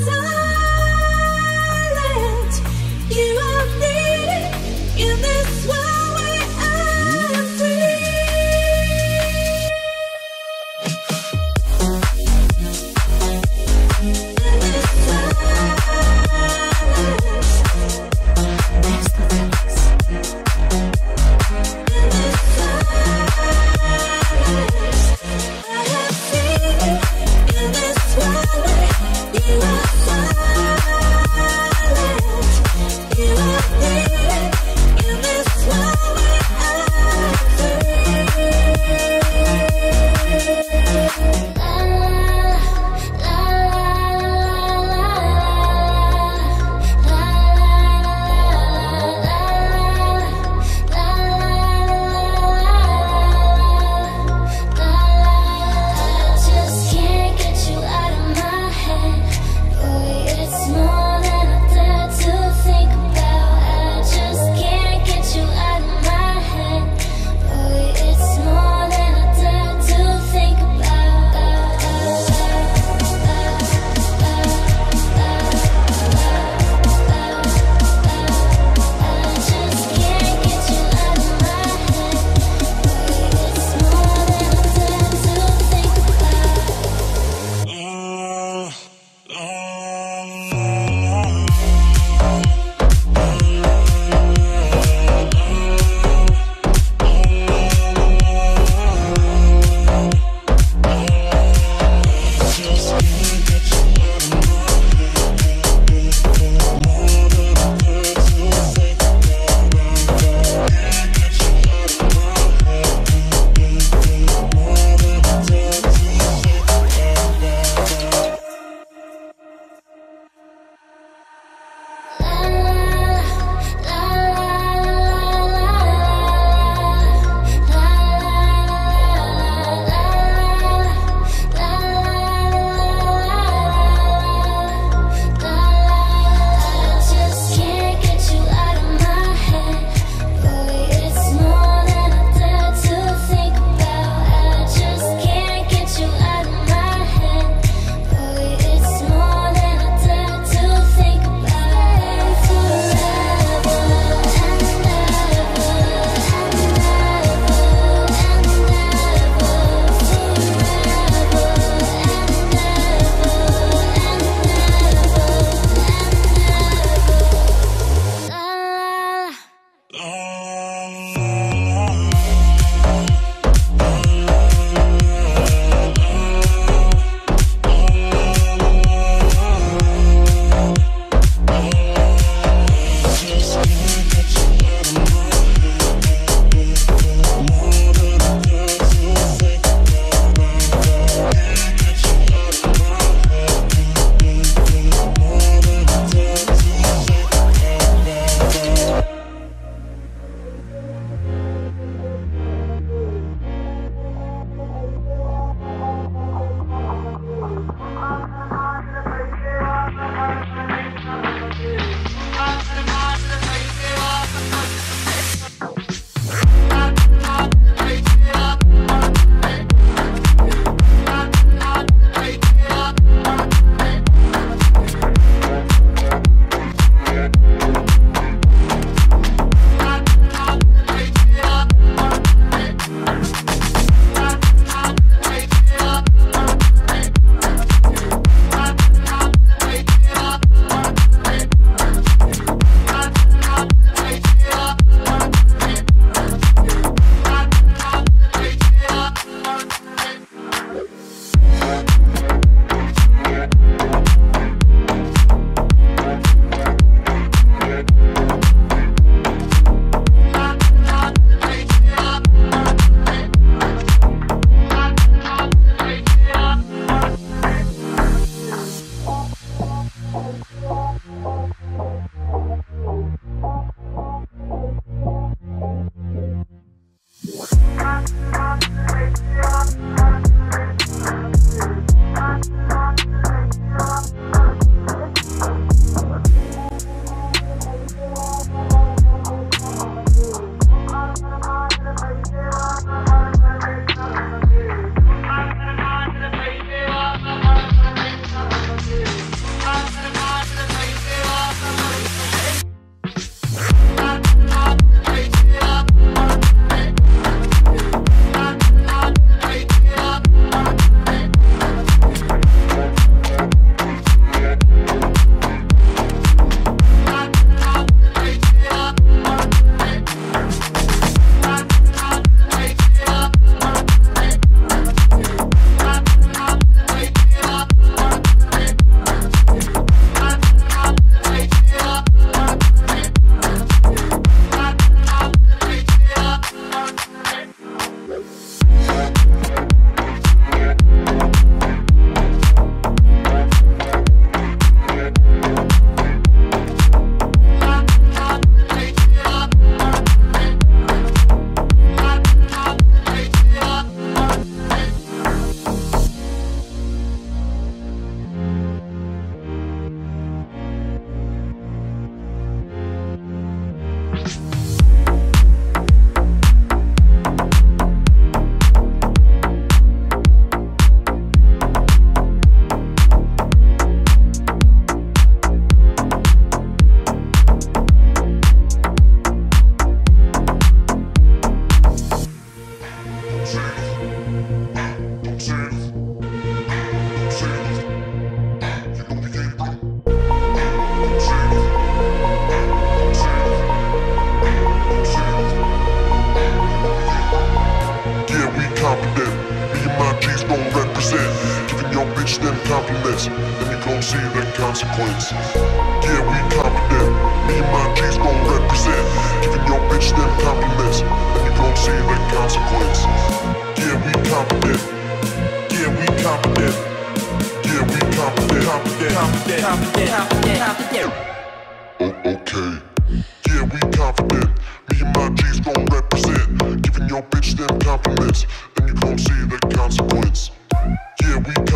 sun.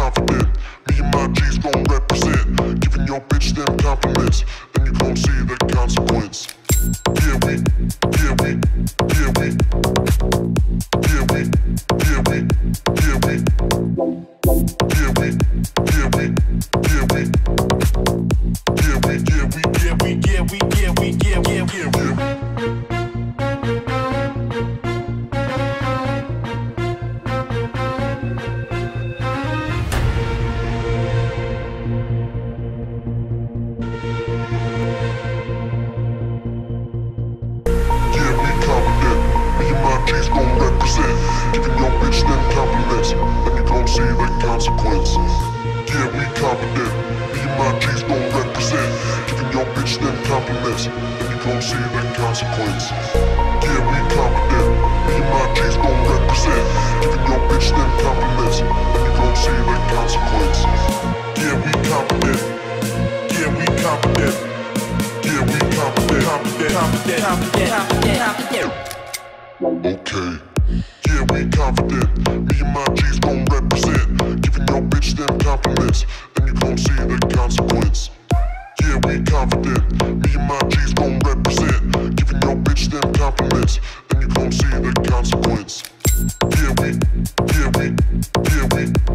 confident. Me and my G's gon' represent. Giving your bitch them compliments. and you gon' see the consequence. Yeah, we, yeah, we. Okay. Yeah, we confident. Me and my G's gon' represent. Giving your bitch them compliments. Then you gon' see the consequence. Yeah, we confident. Me and my G's gon' represent. Giving your bitch them compliments. Then you gon' see the consequence. Yeah, we, yeah, we, yeah, we.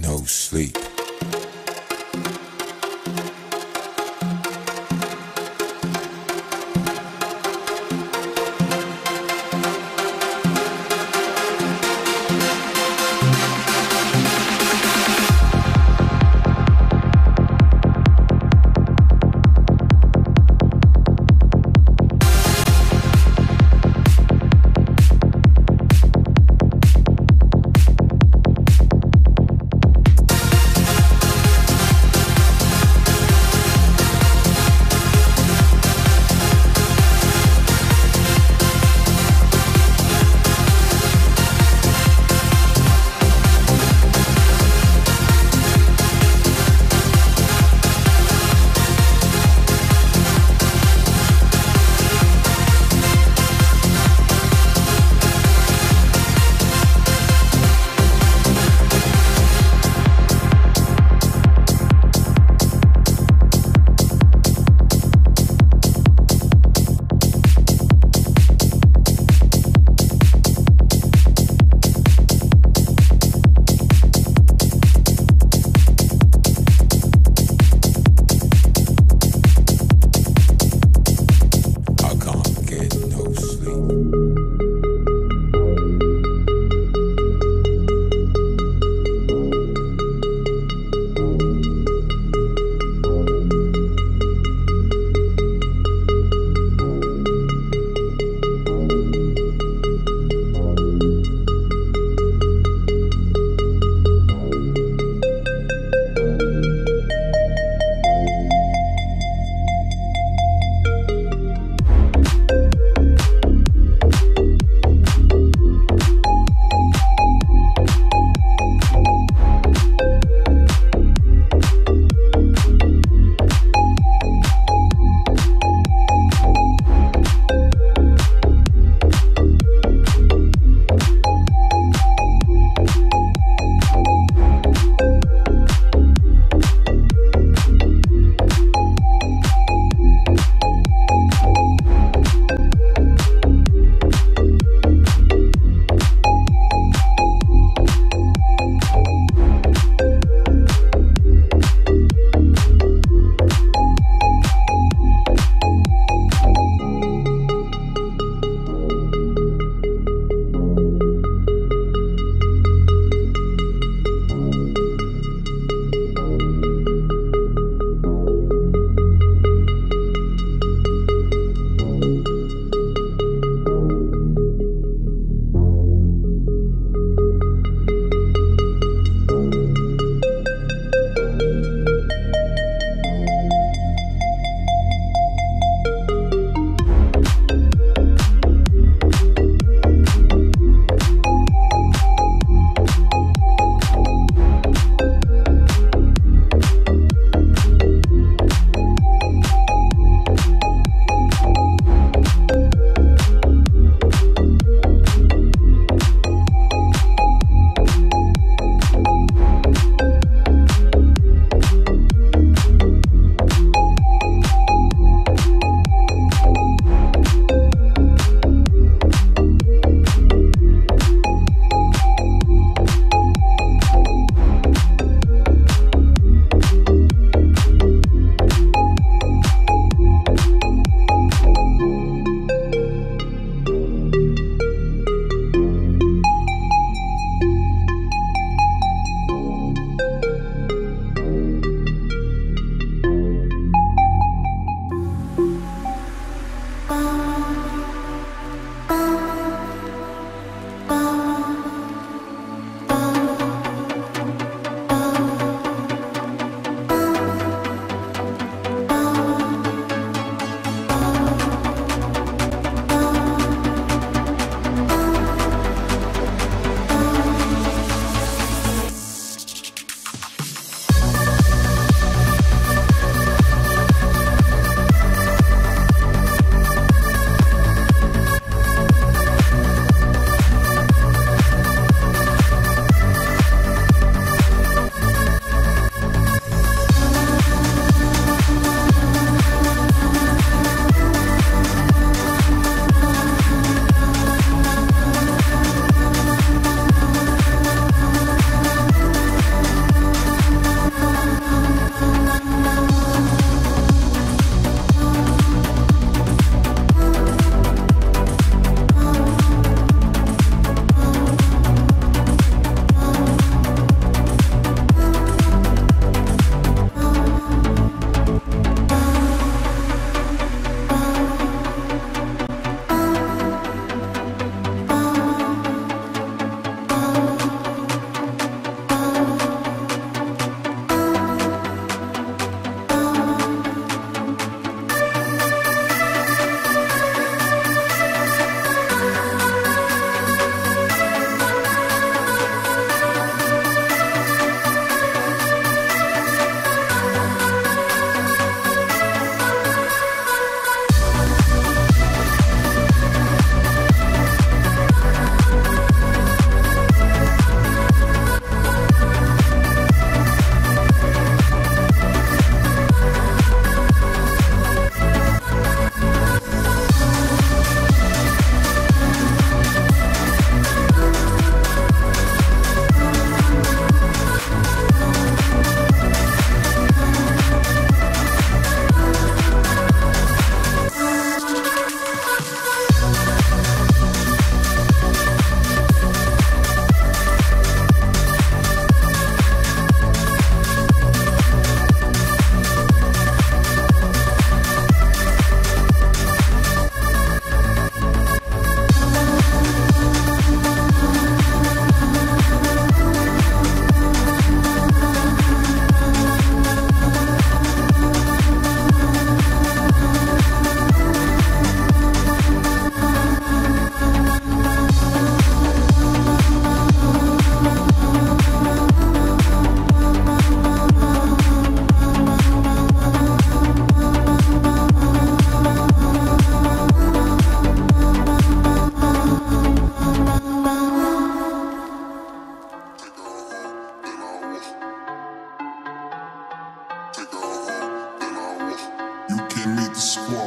No sleep. squad.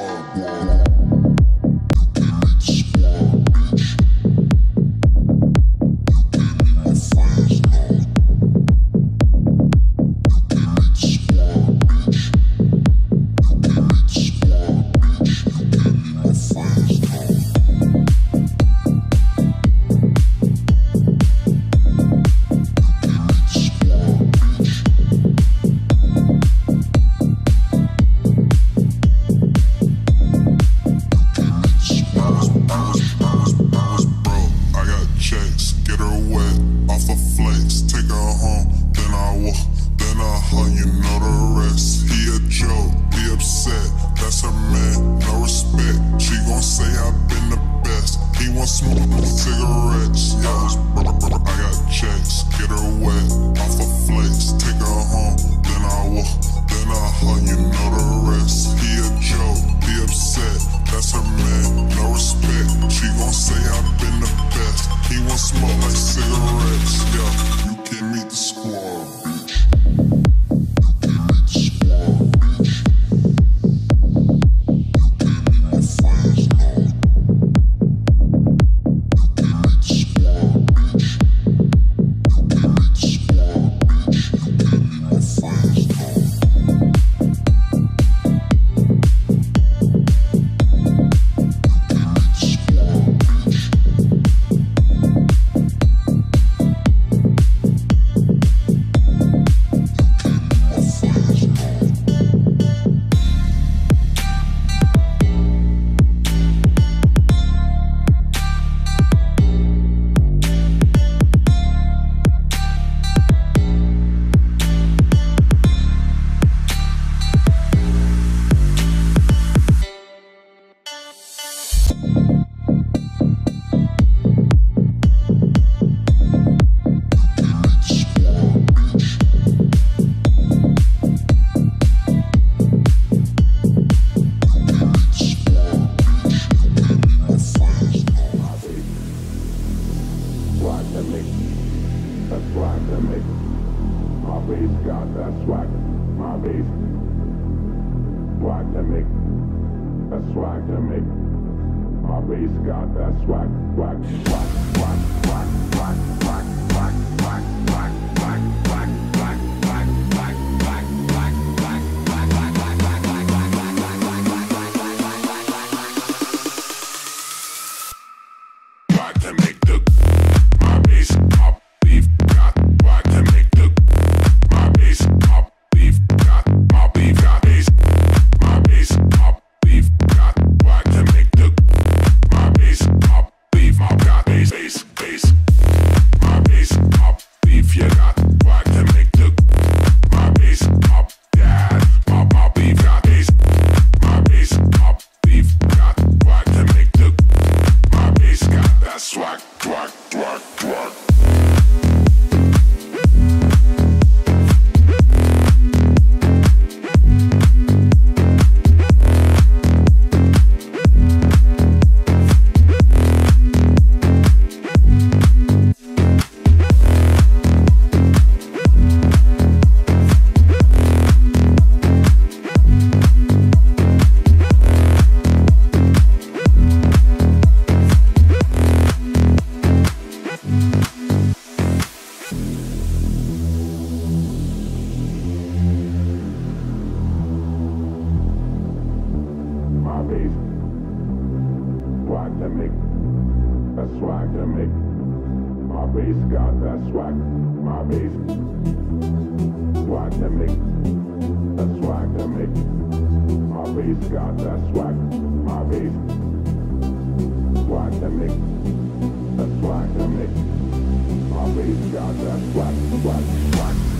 space. Swagdemic, that's swagdemic. My bass got that swag, my bass. Swagdemic, that's swagdemic. My bass got that swag, my bass. Swagdemic, that's swagdemic. My bass got that swag, swag, swag.